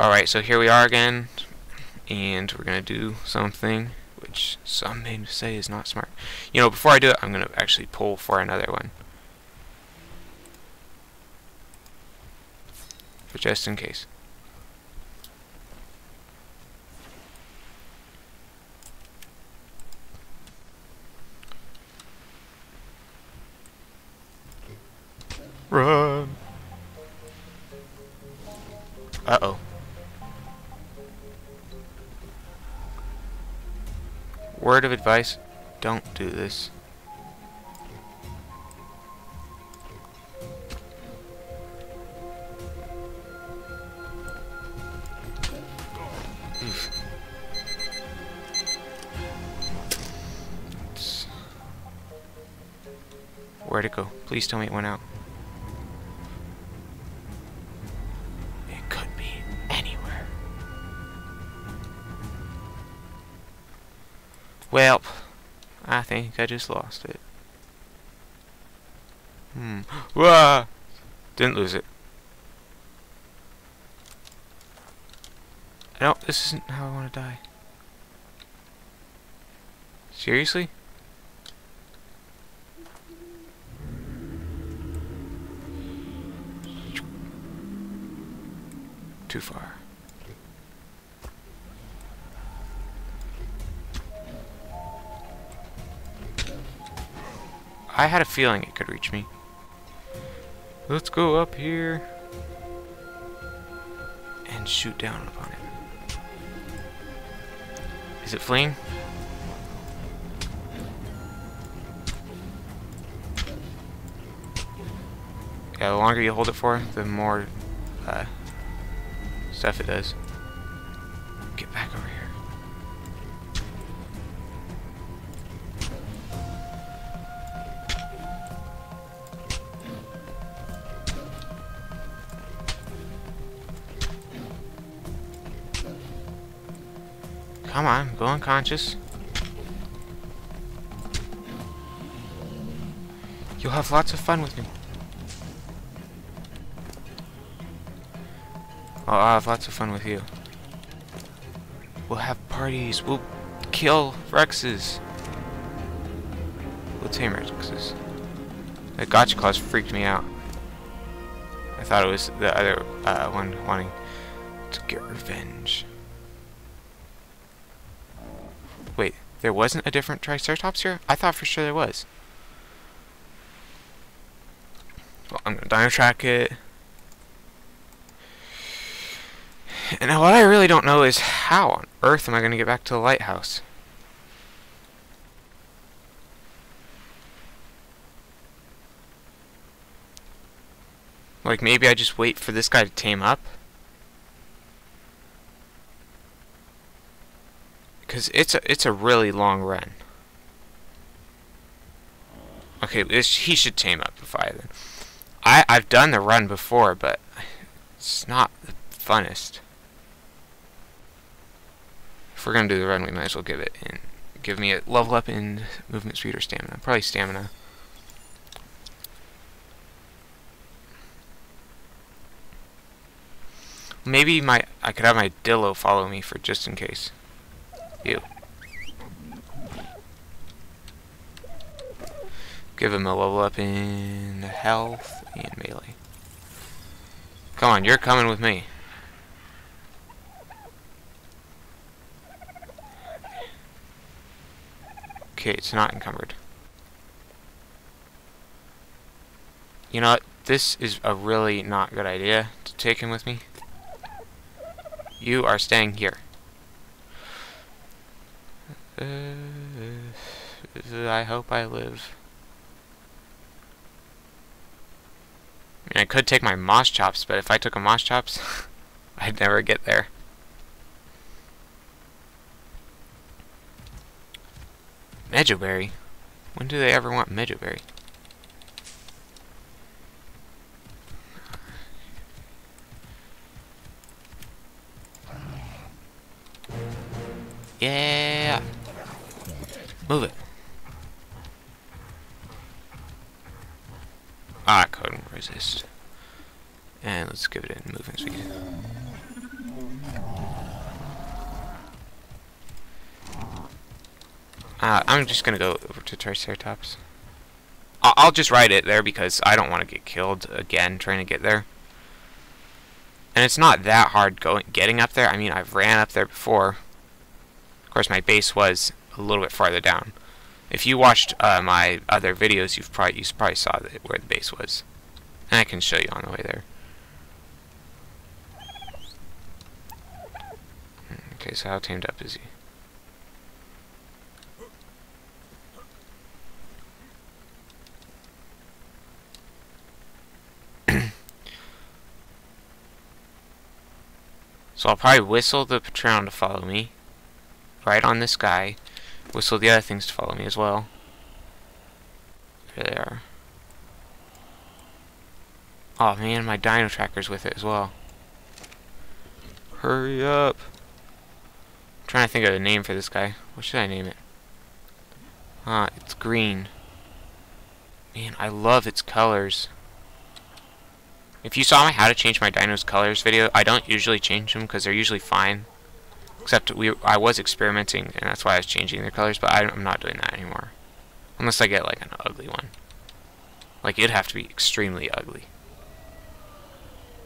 Alright, so here we are again, and we're going to do something which some may say is not smart. You know, before I do it, I'm going to actually pull for another one. But just in case. Run! Uh-oh. Word of advice, don't do this. Where'd it go? Please tell me it went out. Well, I think I just lost it. Hmm. Wah! Didn't lose it. No, this isn't how I want to die. Seriously? Too far. I had a feeling it could reach me. Let's go up here and shoot down upon it. Is it fleeing? Yeah, the longer you hold it for, the more uh, stuff it does. Come on, go unconscious. You'll have lots of fun with me. I'll have lots of fun with you. We'll have parties. We'll kill Rexes. We'll tame Rexes. That Gacha Claus freaked me out. I thought it was the other uh, one wanting to get revenge. Wait, there wasn't a different Triceratops here? I thought for sure there was. Well, I'm gonna dino track it. And what I really don't know is how on earth am I gonna get back to the lighthouse? Like maybe I just wait for this guy to tame up? Because it's a, it's a really long run. Okay, he should tame up if I... I, I've done the run before, but it's not the funnest. If we're going to do the run, we might as well give it in. Give me a level up in movement speed or stamina. Probably stamina. Maybe my I could have my Dillo follow me for just in case. You. Give him a level up in health and melee. Come on, you're coming with me. Okay, it's not encumbered. You know what? This is a really not good idea to take him with me. You are staying here. Uh, I hope I live. I, mean, I could take my Moschops, but if I took a Moschops, I'd never get there. Mejoberry? When do they ever want Mejoberry? Yeah! Move it. Ah, I couldn't resist. And let's give it a moving speed. Uh, I'm just gonna go over to Triceratops. I I'll just ride it there because I don't want to get killed again trying to get there. And it's not that hard going getting up there. I mean, I've ran up there before. Of course, my base was a little bit farther down. If you watched uh, my other videos, you've probably you probably saw where the base was, and I can show you on the way there. Okay, so how tamed up is he? So I'll probably whistle the Patron to follow me. Right on this guy. Whistle the other things to follow me as well. There they are. Oh man, my dino tracker's with it as well. Hurry up. I'm trying to think of a name for this guy. What should I name it? Ah, it's green. Man, I love its colors. If you saw my how to change my dinos colors video, I don't usually change them because they're usually fine. Except we, I was experimenting, and that's why I was changing their colors, but I, I'm not doing that anymore. Unless I get like an ugly one. Like it'd have to be extremely ugly.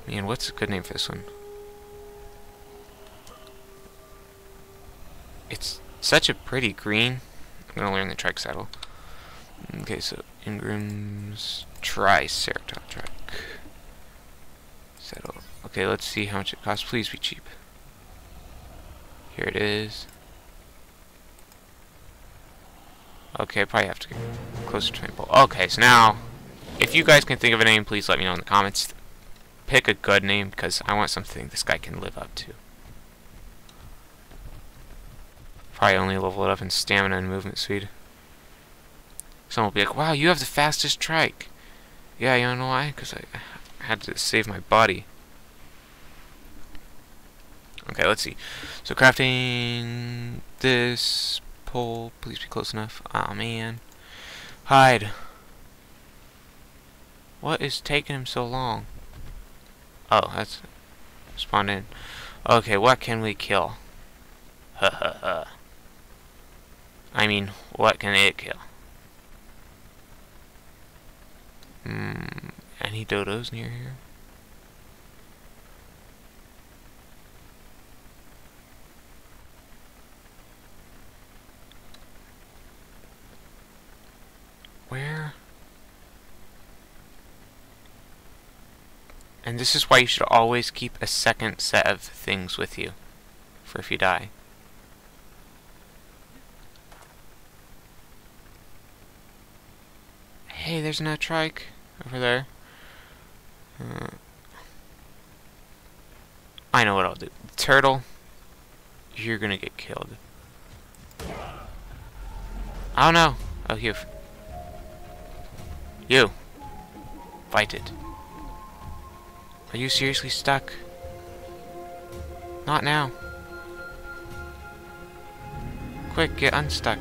Man, what's a good name for this one? It's such a pretty green. I'm gonna learn the trike saddle. Okay, so Engram's Triceratops trike. Settle. Okay, let's see how much it costs. Please be cheap. Here it is. Okay, I probably have to get closer to my pole. Okay, so now, if you guys can think of a name, please let me know in the comments. Pick a good name, because I want something this guy can live up to. Probably only level it up in stamina and movement speed. Someone will be like, wow, you have the fastest trike. Yeah, you know why? Because I had to save my body. Okay, let's see. So crafting this pole. Please be close enough. Oh man. Hide. What is taking him so long? Oh, that's spawned in. Okay, what can we kill? Ha ha ha. I mean, what can it kill? Hmm. Any dodos near here? Where? And this is why you should always keep a second set of things with you. For if you die. Hey, there's no trike over there. Uh, I know what I'll do. Turtle, you're gonna get killed. Oh no! Oh, you. You. Fight it. Are you seriously stuck? Not now. Quick, get unstuck.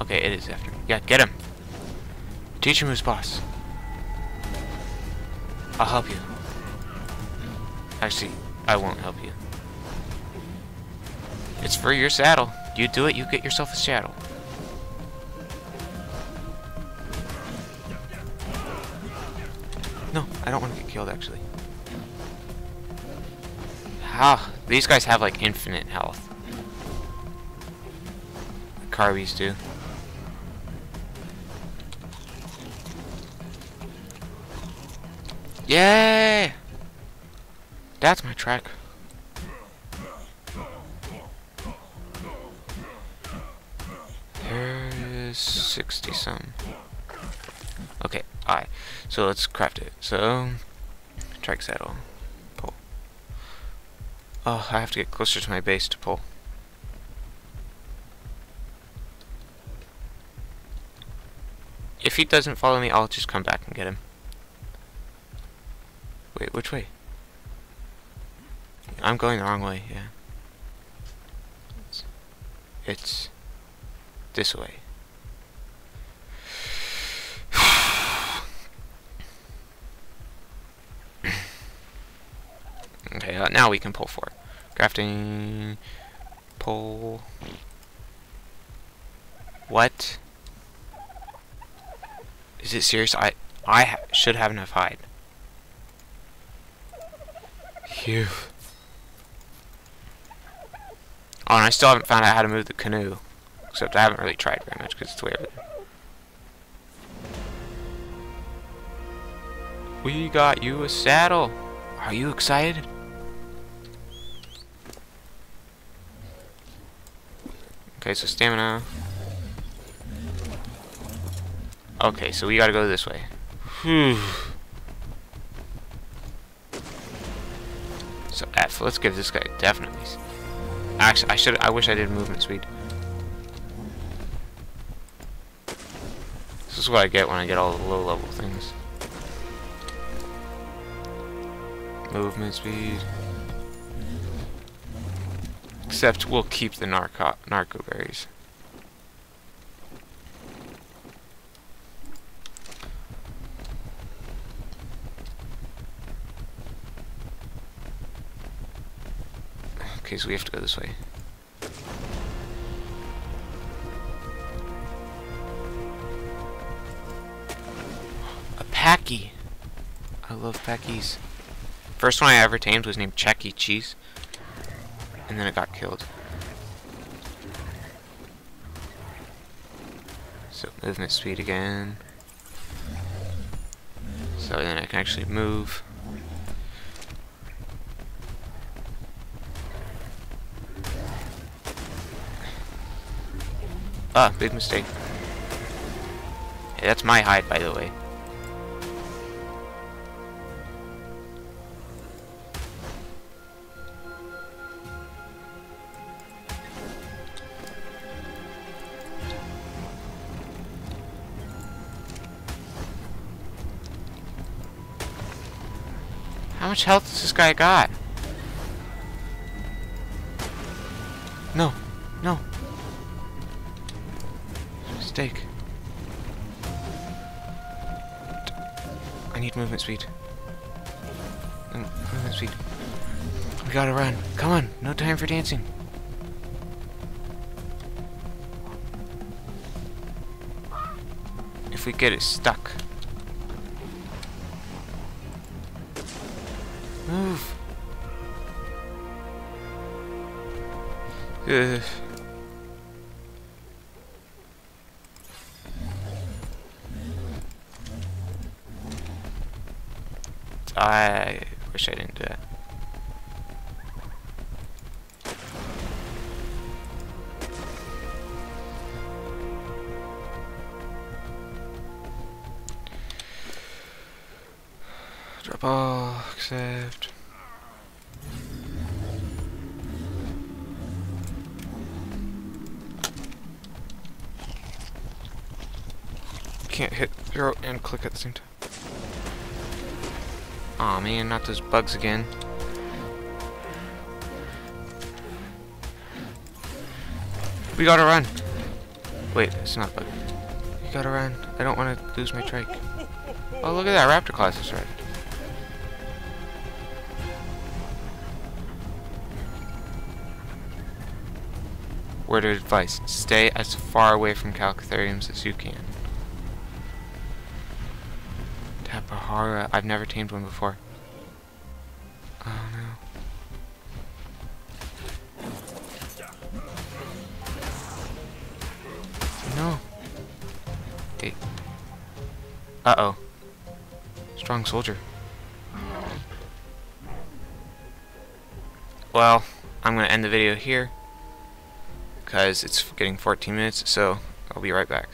Okay, it is after. Yeah, get him. Teach him who's boss. I'll help you. Actually, I won't help you. It's for your saddle. You do it, you get yourself a saddle. I don't want to get killed, actually. Ah, these guys have, like, infinite health. The Carbies do. Yay! That's my track. There's 60 some. So let's craft it. So, trike saddle. Pull. Oh, I have to get closer to my base to pull. If he doesn't follow me, I'll just come back and get him. Wait, which way? I'm going the wrong way, yeah. It's this way. Uh, now we can pull four. Crafting... Pull... What? Is it serious? I I ha should have enough hide. Phew. Oh, and I still haven't found out how to move the canoe. Except I haven't really tried very much because it's way over there. We got you a saddle. Are you excited? Okay, so stamina. Okay, so we gotta go this way. Whew. So F. Let's give this guy definitely. Actually, I should. I wish I did movement speed. This is what I get when I get all the low level things. Movement speed. Except we'll keep the narco narco berries. Okay, so we have to go this way. A Pachy! I love Pachies. First one I ever tamed was named Chuck Cheese. And then it got killed. So movement speed again. So then I can actually move. Ah, big mistake. Hey, that's my hide, by the way. How much health does this guy got? No. No. Mistake. I need movement speed. Movement speed. We gotta run. Come on. No time for dancing. If we get it stuck. Move. Ugh. I wish I didn't do that. Drop all. Can't hit zero and click at the same time. Aw oh, man, not those bugs again. We gotta run. Wait, it's not bug. We gotta run. I don't want to lose my trike. Oh, look at that. Raptor class is right. Word of advice. Stay as far away from Calcatheriums as you can. Tapahara. I've never tamed one before. Oh no. No. Uh-oh. Strong soldier. Well, I'm going to end the video here because it's getting 14 minutes, so I'll be right back.